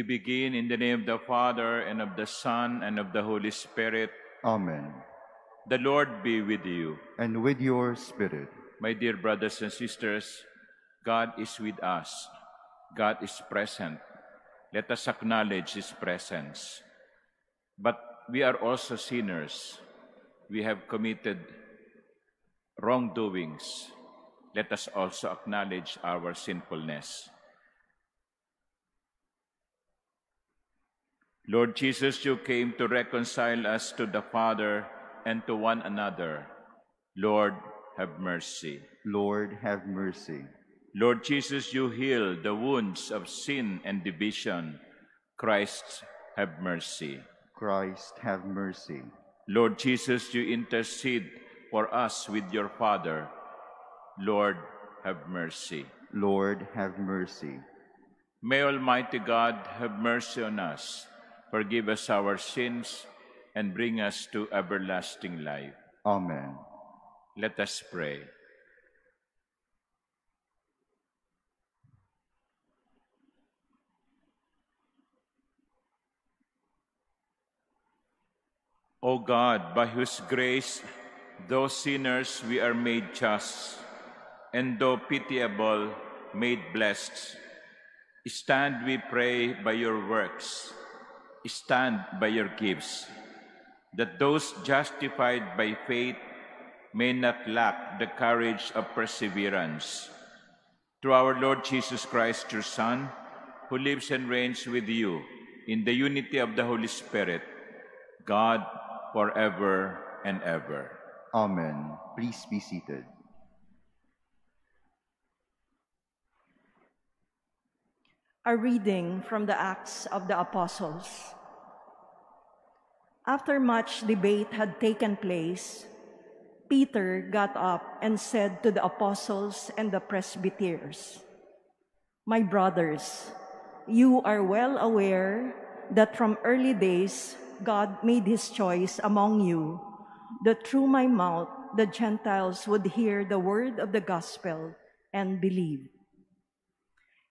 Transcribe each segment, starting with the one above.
We begin in the name of the Father, and of the Son, and of the Holy Spirit. Amen. The Lord be with you. And with your spirit. My dear brothers and sisters, God is with us. God is present. Let us acknowledge His presence. But we are also sinners. We have committed wrongdoings. Let us also acknowledge our sinfulness. Lord Jesus, you came to reconcile us to the Father and to one another. Lord, have mercy. Lord, have mercy. Lord Jesus, you heal the wounds of sin and division. Christ, have mercy. Christ, have mercy. Lord Jesus, you intercede for us with your Father. Lord, have mercy. Lord, have mercy. May Almighty God have mercy on us, forgive us our sins, and bring us to everlasting life. Amen. Let us pray. O God, by whose grace, though sinners, we are made just, and though pitiable, made blessed. Stand, we pray, by your works. Stand by your gifts, that those justified by faith may not lack the courage of perseverance. Through our Lord Jesus Christ, your Son, who lives and reigns with you in the unity of the Holy Spirit, God, forever and ever. Amen. Please be seated. A reading from the Acts of the Apostles. After much debate had taken place, Peter got up and said to the apostles and the presbyters, My brothers, you are well aware that from early days God made his choice among you, that through my mouth the Gentiles would hear the word of the gospel and believe.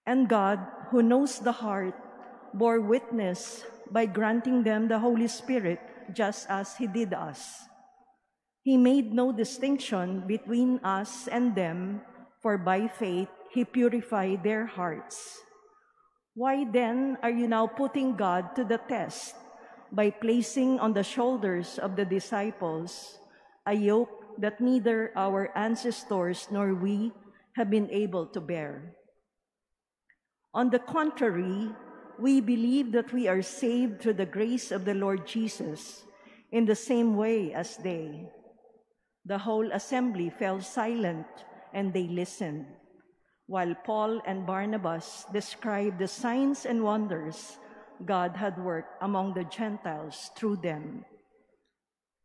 And God, who knows the heart, bore witness by granting them the Holy Spirit just as he did us. He made no distinction between us and them, for by faith he purified their hearts. Why then are you now putting God to the test by placing on the shoulders of the disciples a yoke that neither our ancestors nor we have been able to bear? On the contrary, we believe that we are saved through the grace of the Lord Jesus in the same way as they. The whole assembly fell silent and they listened, while Paul and Barnabas described the signs and wonders God had worked among the Gentiles through them.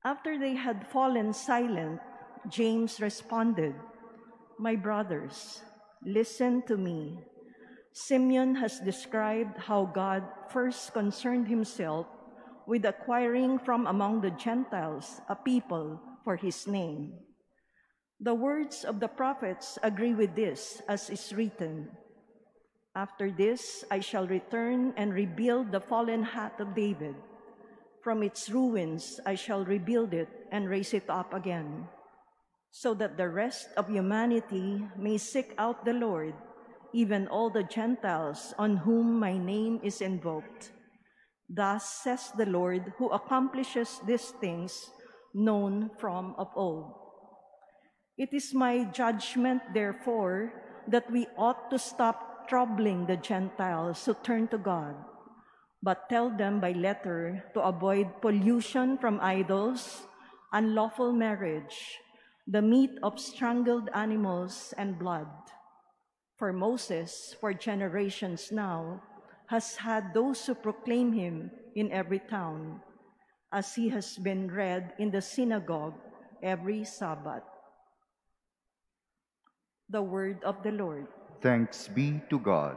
After they had fallen silent, James responded, My brothers, listen to me. Simeon has described how God first concerned himself with acquiring from among the Gentiles a people for his name. The words of the prophets agree with this, as is written After this I shall return and rebuild the fallen hat of David. From its ruins I shall rebuild it and raise it up again, so that the rest of humanity may seek out the Lord, even all the Gentiles on whom my name is invoked. Thus says the Lord, who accomplishes these things known from of old. It is my judgment, therefore, that we ought to stop troubling the Gentiles to turn to God, but tell them by letter to avoid pollution from idols, unlawful marriage, the meat of strangled animals, and blood. For Moses, for generations now, has had those who proclaim him in every town, as he has been read in the synagogue every Sabbath. The word of the Lord. Thanks be to God.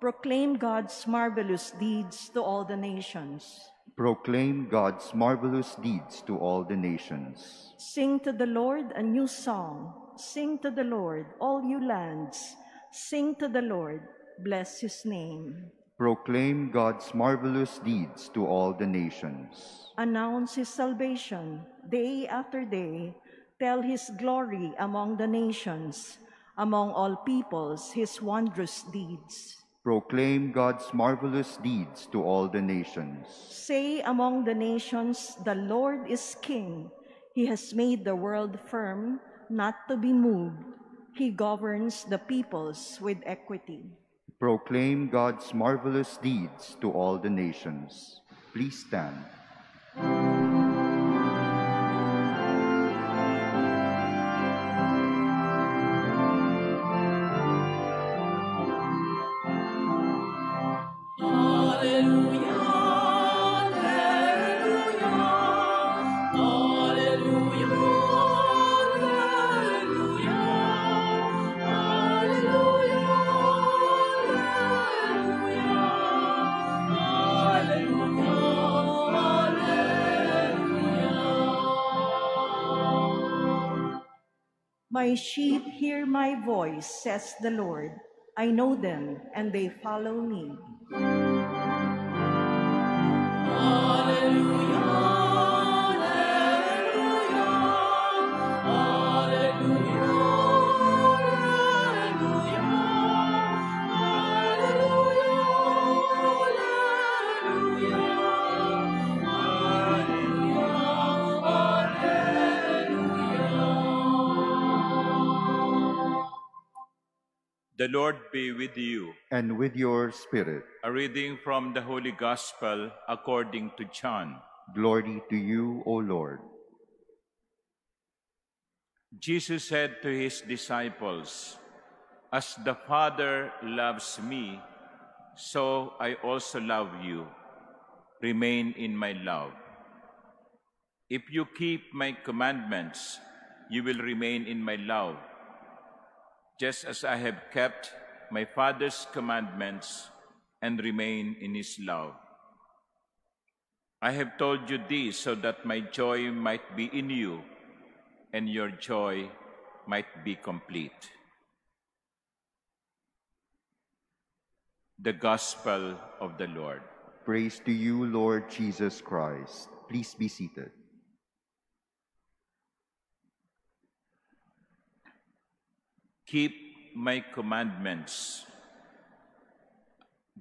Proclaim God's marvelous deeds to all the nations. Proclaim God's marvelous deeds to all the nations. Sing to the Lord a new song. Sing to the Lord, all you lands. Sing to the Lord, bless his name. Proclaim God's marvelous deeds to all the nations. Announce his salvation day after day. Tell his glory among the nations, among all peoples, his wondrous deeds. Proclaim God's marvelous deeds to all the nations. Say among the nations, the Lord is king. He has made the world firm, not to be moved. He governs the peoples with equity. Proclaim God's marvelous deeds to all the nations. Please stand. My sheep hear my voice, says the Lord. I know them, and they follow me. The Lord be with you. And with your spirit, A reading from the Holy Gospel according to John. glory to you, O Lord. Jesus said to his disciples, As the Father loves me, so I also love you. Remain in my love. If you keep my commandments, you will remain in my love, just as I have kept my Father's commandments and remain in his love. I have told you this so that my joy might be in you and your joy might be complete. The Gospel of the Lord. Praise to you, Lord Jesus Christ. Please be seated. Keep my commandments,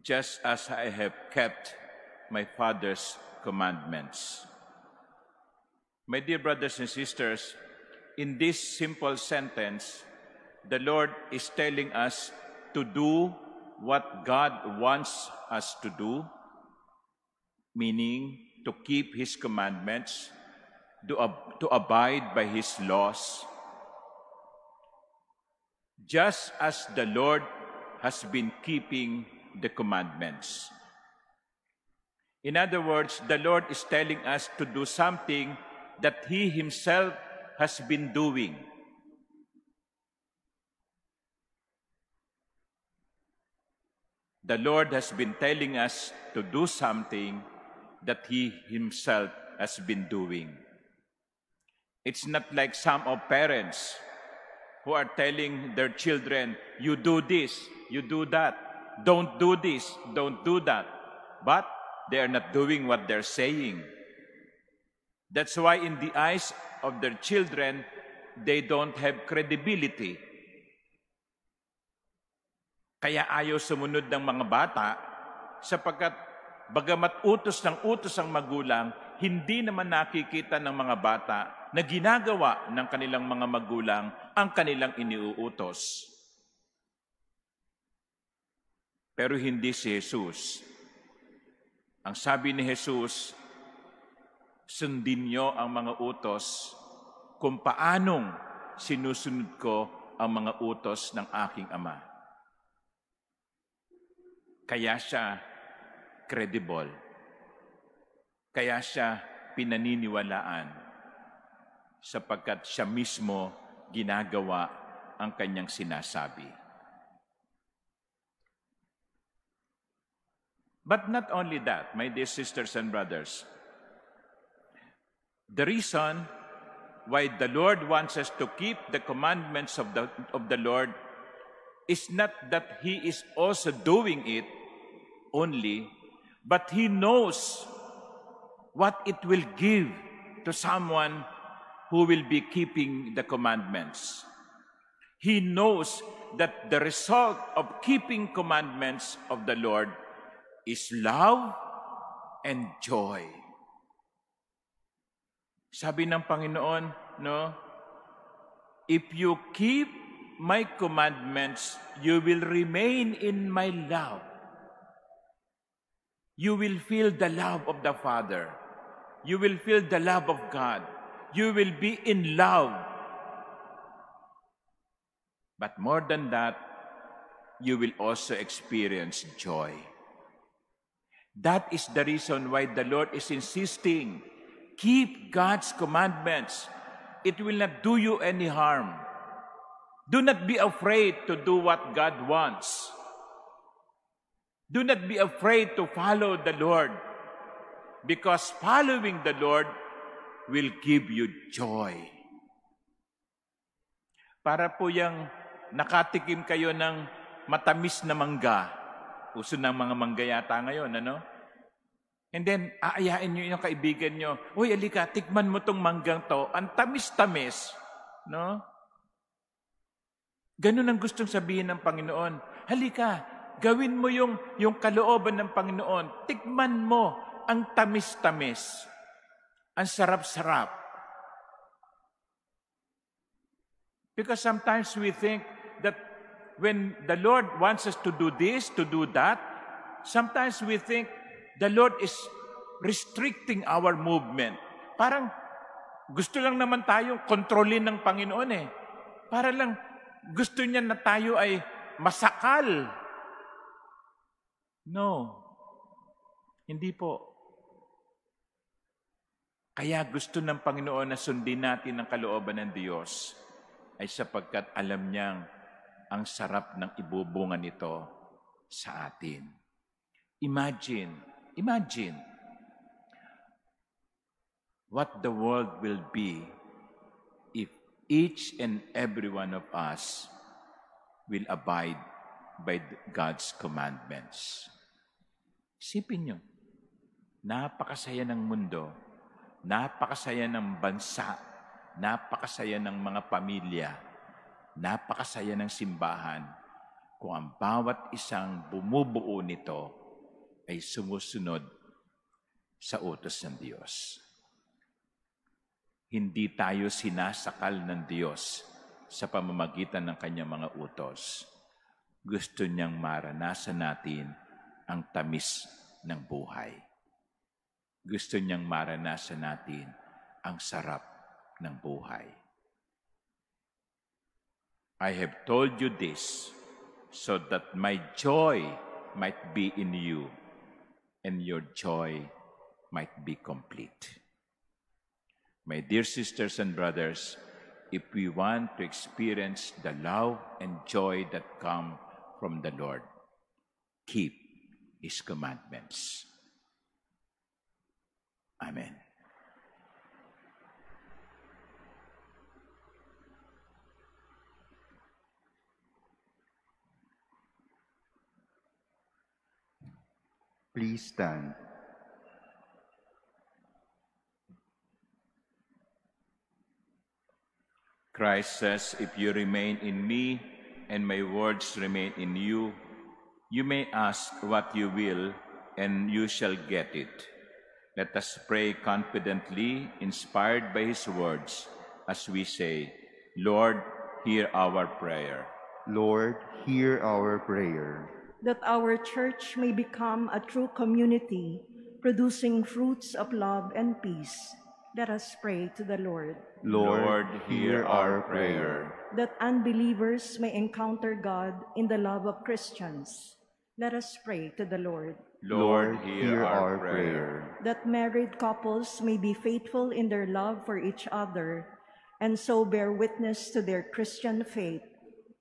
just as I have kept my Father's commandments. My dear brothers and sisters, in this simple sentence, the Lord is telling us to do what God wants us to do, meaning to keep His commandments, to, ab- to abide by His laws, just as the Lord has been keeping the commandments. In other words, the Lord is telling us to do something that He Himself has been doing. The Lord has been telling us to do something that He Himself has been doing. It's not like some of parents who are telling their children, you do this, you do that, don't do this, don't do that. But they are not doing what they're saying. That's why, in the eyes of their children, they don't have credibility. Kaya ayaw sumunod ng mga bata sapagkat bagamat utos ng utos ang magulang, hindi naman nakikita ng mga bata na ginagawa ng kanilang mga magulang ang kanilang iniuutos. Pero hindi si Jesus. Ang sabi ni Jesus, sundin niyo ang mga utos kung paanong sinusunod ko ang mga utos ng aking Ama. Kaya siya credible. Kaya siya pinaniniwalaan sapagkat siya mismo ginagawa ang kanyang sinasabi. But not only that, my dear sisters and brothers, the reason why the Lord wants us to keep the commandments of the, of the Lord is not that He is also doing it, only, but He knows what it will give to someone who will be keeping the commandments. He knows that the result of keeping commandments of the Lord is love and joy. Sabi ng Panginoon, no? If you keep my commandments, you will remain in my love. You will feel the love of the Father. You will feel the love of God. You will be in love. But more than that, you will also experience joy. That is the reason why the Lord is insisting keep God's commandments. It will not do you any harm. Do not be afraid to do what God wants. Do not be afraid to follow the Lord because following the Lord will give you joy. Para po yung nakatikim kayo ng matamis na mangga. Uso ng mga mangga yata ngayon, ano? And then, aayain nyo yung kaibigan nyo, Uy, alika, tikman mo tong manggang to. Ang tamis-tamis. No? Ganun ang gustong sabihin ng Panginoon. Halika, gawin mo yung, yung kalooban ng Panginoon. Tikman mo ang tamis-tamis. Ang sarap-sarap. Because sometimes we think that when the Lord wants us to do this, to do that, sometimes we think the Lord is restricting our movement. Parang gusto lang naman tayong kontrolin ng Panginoon eh. Para lang gusto niya na tayo ay masakal. No. Hindi po. Kaya gusto ng Panginoon na sundin natin ang kalooban ng Diyos ay sapagkat alam niyang ang sarap ng ibubunga nito sa atin. Imagine, imagine what the world will be if each and every one of us will abide by God's commandments. Isipin nyo, napakasaya ng mundo, napakasaya ng bansa, napakasaya ng mga pamilya, napakasaya ng simbahan kung ang bawat isang bumubuo nito ay sumusunod sa utos ng Diyos. Hindi tayo sinasakal ng Diyos sa pamamagitan ng kanyang mga utos. Gusto niyang maranasan natin ang tamis ng buhay. Gusto niyang maranasan natin ang sarap ng buhay. I have told you this so that my joy might be in you and your joy might be complete. My dear sisters and brothers, if we want to experience the love and joy that come from the Lord, keep His commandments. Amen. Please stand. Christ says, If you remain in me and my words remain in you, you may ask what you will, and you shall get it. Let us pray confidently, inspired by his words, as we say, Lord, hear our prayer. Lord, hear our prayer. that our church may become a true community, producing fruits of love and peace. Let us pray to the Lord. Lord, hear our prayer. That unbelievers may encounter God in the love of Christians. Let us pray to the Lord. Lord, hear our prayer. That married couples may be faithful in their love for each other and so bear witness to their Christian faith.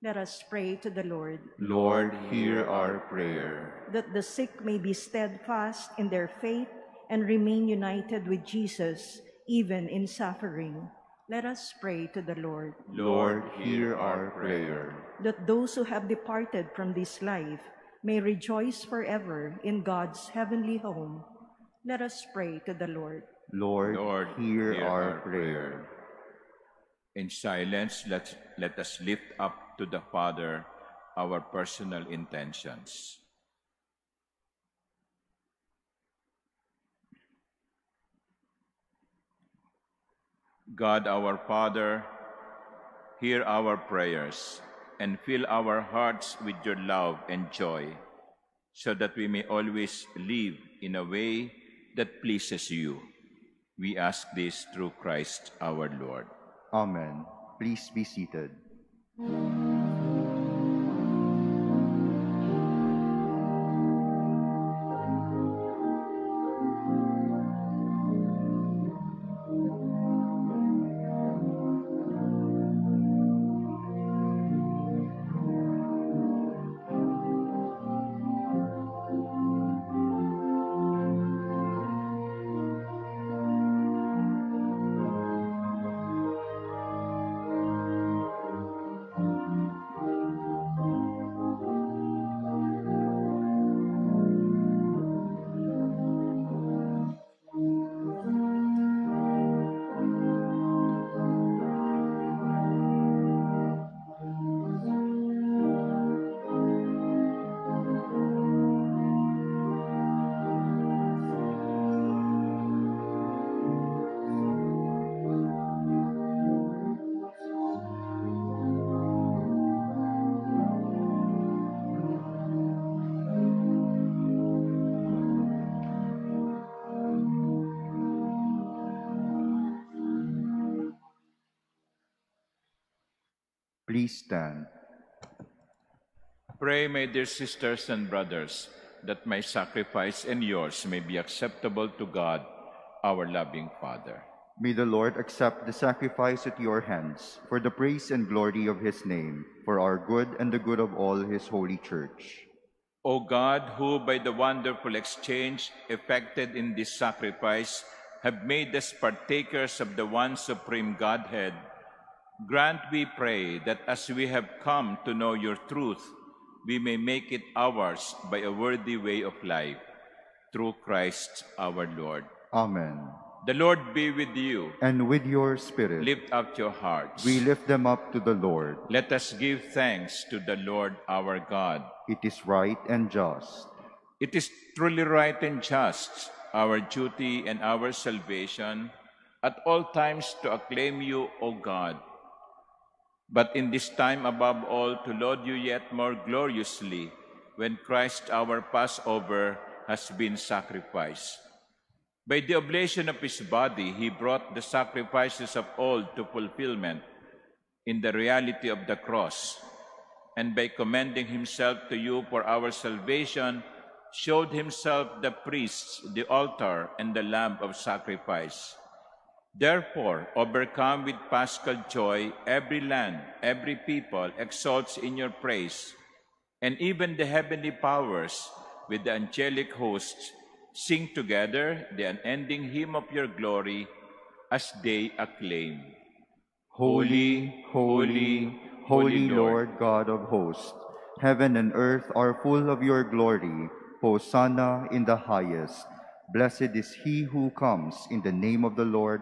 Let us pray to the Lord. Lord, hear our prayer. that the sick may be steadfast in their faith and remain united with Jesus even in suffering. Let us pray to the Lord. Lord, hear our prayer. That those who have departed from this life may rejoice forever in God's heavenly home. Let us pray to the Lord. Lord, Lord, hear, hear our, our prayer. In silence, let, let us lift up to the Father our personal intentions. God our Father, hear our prayers and fill our hearts with your love and joy, so that we may always live in a way that pleases you. We ask this through Christ our Lord. Amen. Please be seated. Please stand. Pray, my dear sisters and brothers, that my sacrifice and yours may be acceptable to God, our loving Father. May the Lord accept the sacrifice at your hands for the praise and glory of his name, for our good and the good of all his holy church. O God, who by the wonderful exchange effected in this sacrifice have made us partakers of the one supreme Godhead, grant, we pray, that as we have come to know your truth, we may make it ours by a worthy way of life. Through Christ our Lord. Amen. The Lord be with you. And with your spirit, Lift up your hearts. we lift them up to the Lord. Let us give thanks to the Lord our God. It is right and just. It is truly right and just, our duty and our salvation, at all times to acclaim you, O God. But in this time above all, to laud you yet more gloriously, when Christ our Passover has been sacrificed. By the oblation of his body, he brought the sacrifices of old to fulfillment in the reality of the cross, and by commending himself to you for our salvation, showed himself the priest, the altar, and the lamb of sacrifice. Therefore, overcome with paschal joy, every land, every people exalts in your praise, and even the heavenly powers with the angelic hosts sing together the unending hymn of your glory as they acclaim. Holy, holy, holy Lord God of hosts, heaven and earth are full of your glory. Hosanna in the highest. Blessed is he who comes in the name of the Lord.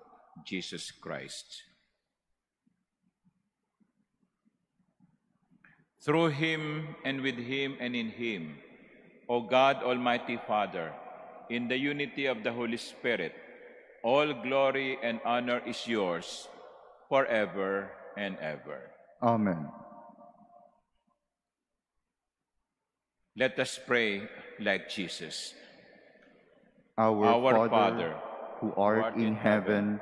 Jesus Christ. Through him and with him and in him, O God, Almighty Father, in the unity of the Holy Spirit, all glory and honor is yours forever and ever. Amen. Let us pray like Jesus. Our, Our Father, Father, who art in heaven,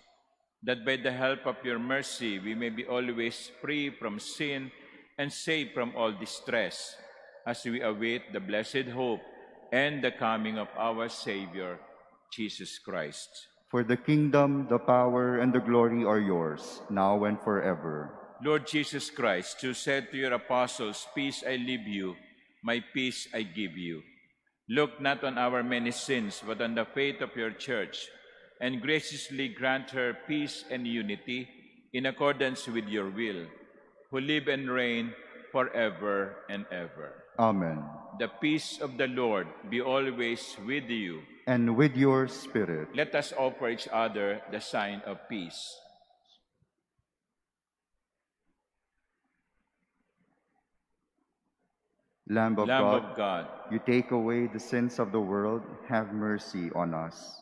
that by the help of your mercy we may be always free from sin and safe from all distress, as we await the blessed hope and the coming of our Savior, Jesus Christ. For the kingdom, the power, and the glory are yours, now and forever. Lord Jesus Christ, who said to your apostles, Peace I leave you, my peace I give you. Look not on our many sins, but on the faith of your church, and graciously grant her peace and unity in accordance with your will, who live and reign forever and ever. Amen. The peace of the Lord be always with you. And with your spirit. Let us offer each other the sign of peace. Lamb of Lamb God, of God, you take away the sins of the world, have mercy on us.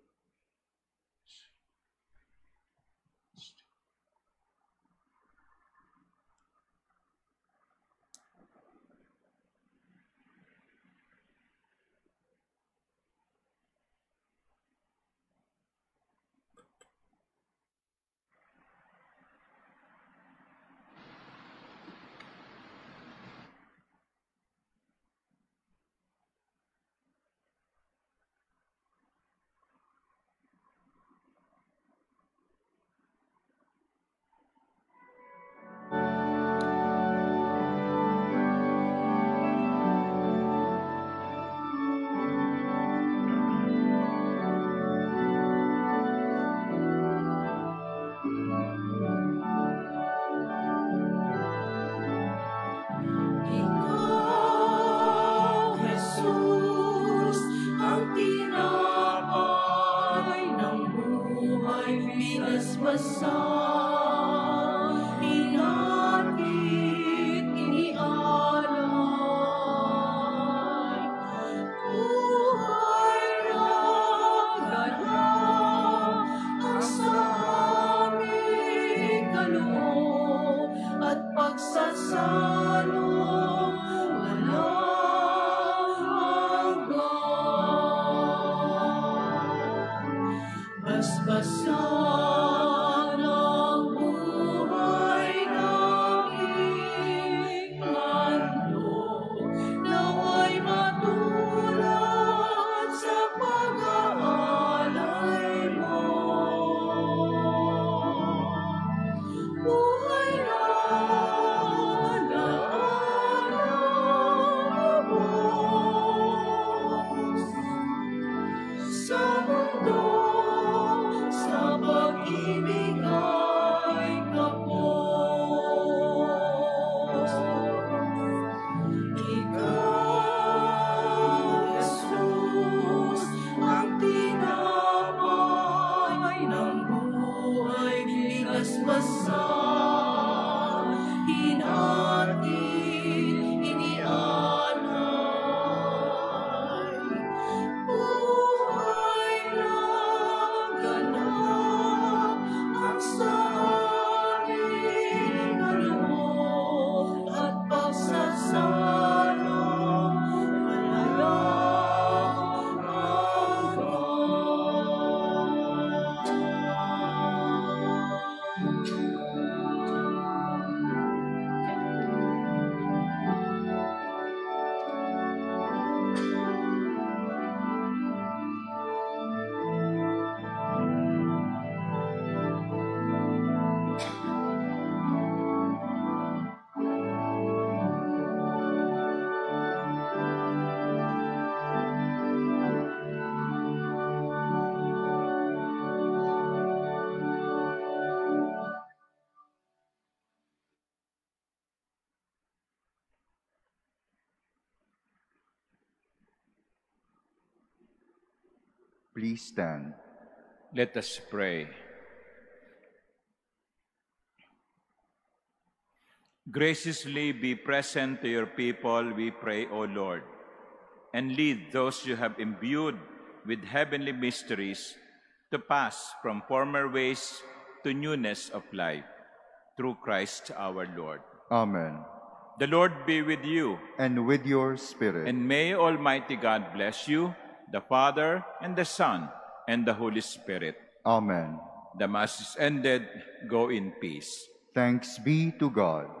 Please stand. Let us pray. Graciously be present to your people, we pray, O Lord, and lead those you have imbued with heavenly mysteries to pass from former ways to newness of life. Through Christ our Lord. Amen. The Lord be with you, And with your spirit. and may Almighty God bless you, the Father, and the Son, and the Holy Spirit. Amen. The Mass is ended. Go in peace. Thanks be to God.